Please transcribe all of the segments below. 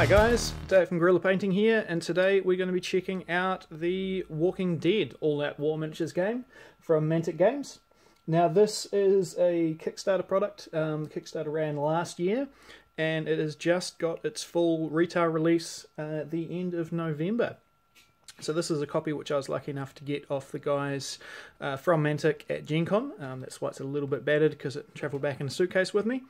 Hi guys, Dave from Gorilla Painting here, and today we're going to be checking out the Walking Dead All Out War Miniatures game from Mantic Games. Now this is a Kickstarter product, um, Kickstarter ran last year, and it has just got its full retail release uh, at the end of November. So this is a copy which I was lucky enough to get off the guys uh, from Mantic at Gen Con. Um, that's why it's a little bit battered because it travelled back in a suitcase with me.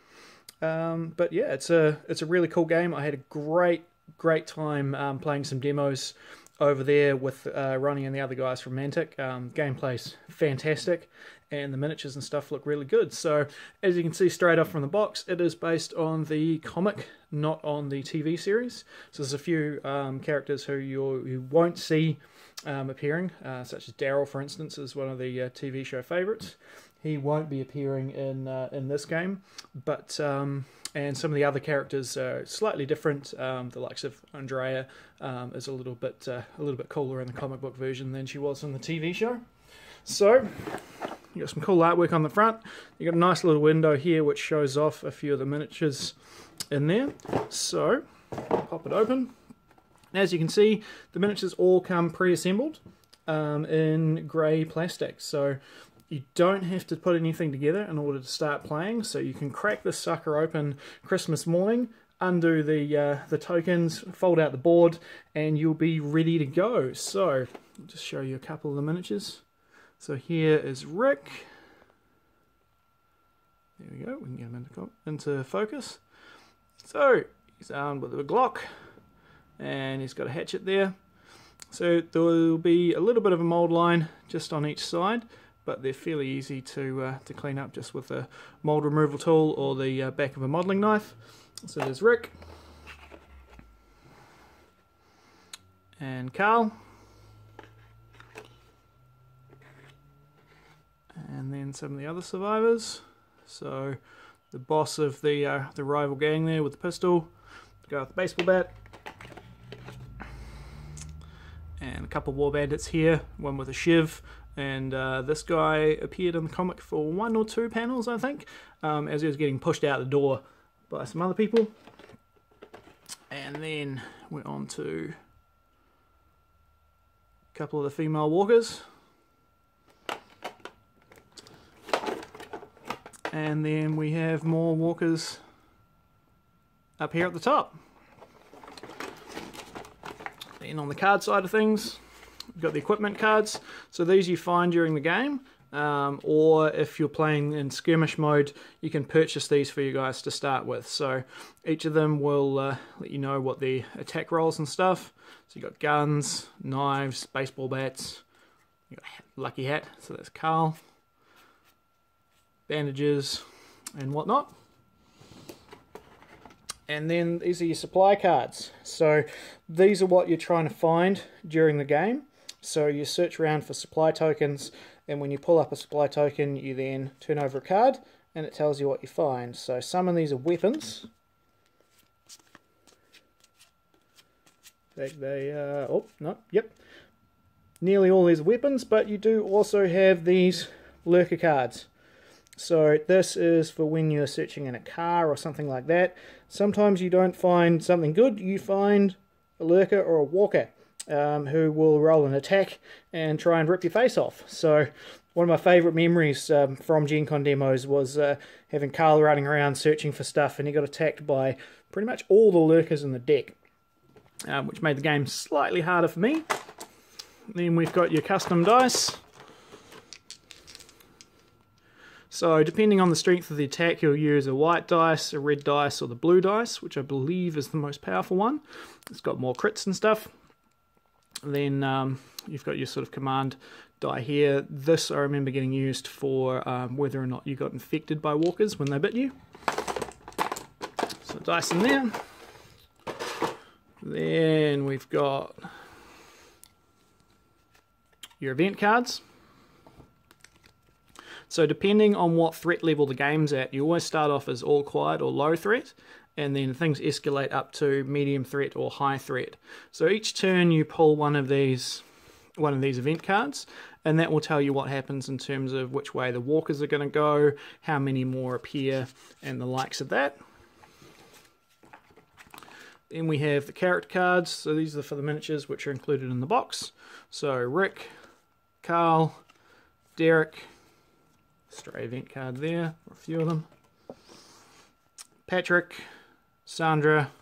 Um, but yeah, it's a it's a really cool game. I had a great great time um, playing some demos over there with uh, Ronnie and the other guys from Mantic. Um, gameplay's fantastic, and the miniatures and stuff look really good. So as you can see straight off from the box, it is based on the comic, not on the TV series. So there's a few um, characters who you you won't see um, appearing, uh, such as Daryl, for instance, is one of the uh, TV show favorites. He won't be appearing in uh, in this game, but um, and some of the other characters are slightly different. Um, the likes of Andrea um, is a little bit uh, a little bit cooler in the comic book version than she was in the TV show. So you got some cool artwork on the front. You got a nice little window here which shows off a few of the miniatures in there. So pop it open. As you can see, the miniatures all come pre-assembled um, in grey plastic. So you don't have to put anything together in order to start playing, so you can crack this sucker open Christmas morning, undo the uh, the tokens, fold out the board, and you'll be ready to go. So, I'll just show you a couple of the miniatures. So here is Rick. There we go, we can get him into, into focus. So, he's armed with a Glock, and he's got a hatchet there. So there will be a little bit of a mould line just on each side, but they're fairly easy to uh, to clean up just with a mold removal tool or the uh, back of a modelling knife. So there's Rick and Carl. And then some of the other survivors. So the boss of the uh, the rival gang there with the pistol, the guy with the baseball bat, and a couple war bandits here, one with a shiv, and uh, this guy appeared in the comic for one or two panels, I think, um, as he was getting pushed out the door by some other people. And then we're on to a couple of the female walkers. And then we have more walkers up here at the top. Then on the card side of things, We've got the equipment cards. So these you find during the game. Um, or if you're playing in skirmish mode, you can purchase these for you guys to start with. So each of them will uh, let you know what the attack rolls and stuff. So you've got guns, knives, baseball bats, you got lucky hat, so that's Carl, bandages, and whatnot. And then these are your supply cards. So these are what you're trying to find during the game. So you search around for supply tokens, and when you pull up a supply token, you then turn over a card, and it tells you what you find. So some of these are weapons. They, they uh, oh, no, yep. Nearly all these weapons, but you do also have these lurker cards. So this is for when you're searching in a car or something like that. Sometimes you don't find something good, you find a lurker or a walker um, who will roll an attack and try and rip your face off. So one of my favourite memories um, from Gen Con demos was uh, having Carl running around searching for stuff and he got attacked by pretty much all the lurkers in the deck, um, which made the game slightly harder for me. Then we've got your custom dice. So depending on the strength of the attack, you'll use a white dice, a red dice, or the blue dice, which I believe is the most powerful one. It's got more crits and stuff. Then um, you've got your sort of command die here. This I remember getting used for um, whether or not you got infected by walkers when they bit you. So dice in there. Then we've got your event cards. So depending on what threat level the game's at, you always start off as all quiet or low threat and then things escalate up to medium threat or high threat. So each turn you pull one of these one of these event cards and that will tell you what happens in terms of which way the walkers are going to go, how many more appear and the likes of that. Then we have the character cards. So these are for the miniatures which are included in the box. So Rick, Carl, Derek, stray event card there, a few of them. Patrick, Sandra,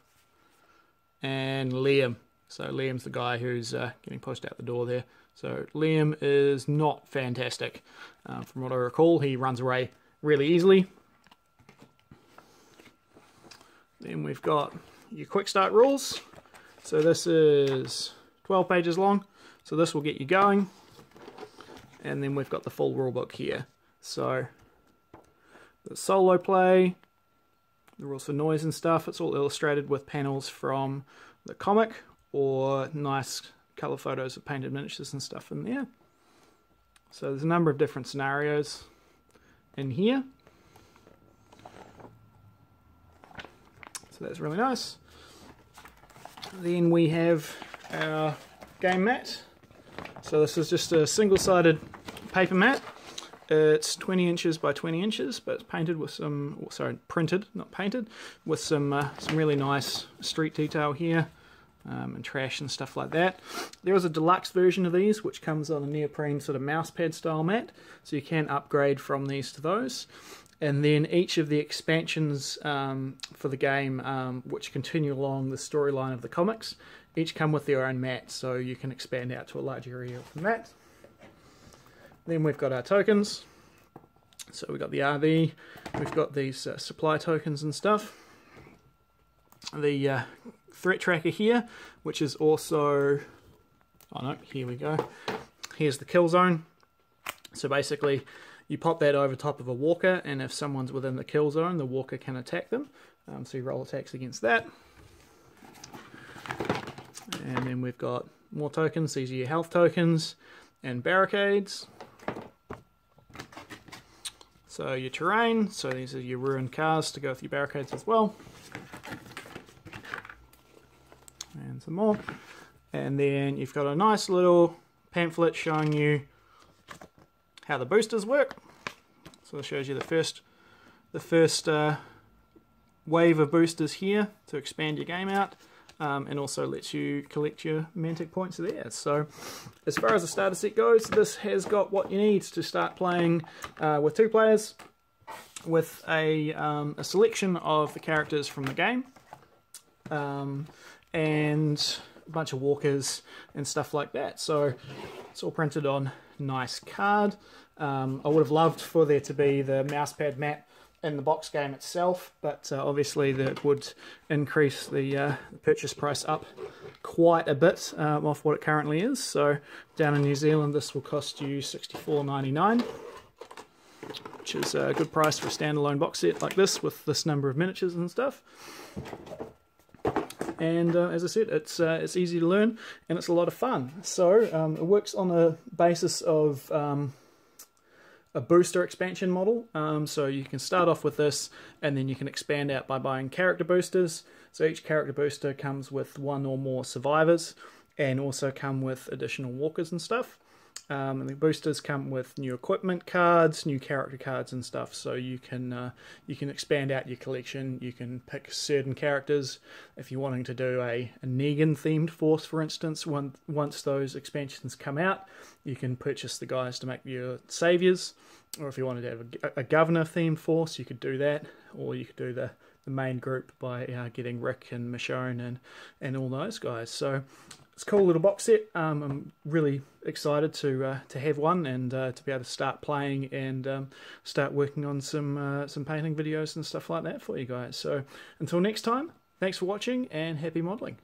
and Liam. So Liam's the guy who's uh, getting pushed out the door there. So Liam is not fantastic. Uh, from what I recall, he runs away really easily. Then we've got your quick start rules. So this is 12 pages long. So this will get you going. And then we've got the full rulebook here. So the solo play, the rules for noise and stuff. It's all illustrated with panels from the comic or nice color photos of painted miniatures and stuff in there. So there's a number of different scenarios in here. So that's really nice. Then we have our game mat. So this is just a single-sided paper mat. It's 20 inches by 20 inches, but it's painted with some, sorry, printed, not painted, with some uh, some really nice street detail here um, and trash and stuff like that. There is a deluxe version of these, which comes on a neoprene sort of mouse pad style mat, so you can upgrade from these to those. And then each of the expansions um, for the game, um, which continue along the storyline of the comics, each come with their own mat, so you can expand out to a large area of mat. Then we've got our tokens. So we've got the RV, we've got these uh, supply tokens and stuff. The uh, threat tracker here, which is also, oh no, here we go. Here's the kill zone. So basically, you pop that over top of a walker, and if someone's within the kill zone, the walker can attack them. Um, so you roll attacks against that. And then we've got more tokens. These are your health tokens and barricades. So your terrain, so these are your ruined cars to go with your barricades as well. and some more. And then you've got a nice little pamphlet showing you how the boosters work. So it shows you the first, the first uh, wave of boosters here to expand your game out. Um, and also lets you collect your Mantic points there. So as far as the starter set goes, this has got what you need to start playing uh, with two players with a, um, a, selection of the characters from the game. Um, and a bunch of walkers and stuff like that. So it's all printed on nice card. Um, I would have loved for there to be the mousepad mat in the box game itself, but uh, obviously that would increase the, uh, purchase price up quite a bit uh, off what it currently is. So down in New Zealand, this will cost you $64.99, which is a good price for a standalone box set like this with this number of miniatures and stuff and uh, as I said, it's uh, it's easy to learn and it's a lot of fun. So um, it works on a basis of um, a booster expansion model. Um, so you can start off with this, and then you can expand out by buying character boosters. So each character booster comes with one or more survivors, and also come with additional walkers and stuff. Um, and the boosters come with new equipment cards, new character cards, and stuff. So you can uh, you can expand out your collection. You can pick certain characters if you're wanting to do a, a Negan themed force, for instance. When, once those expansions come out, you can purchase the guys to make your saviors. Or if you wanted to have a, a governor themed force, you could do that. Or you could do the the main group by uh, getting Rick and Michonne and and all those guys. So it's a cool little box set. Um, I'm really excited to uh, to have one and uh, to be able to start playing and um, start working on some uh, some painting videos and stuff like that for you guys. So until next time, thanks for watching and happy modelling.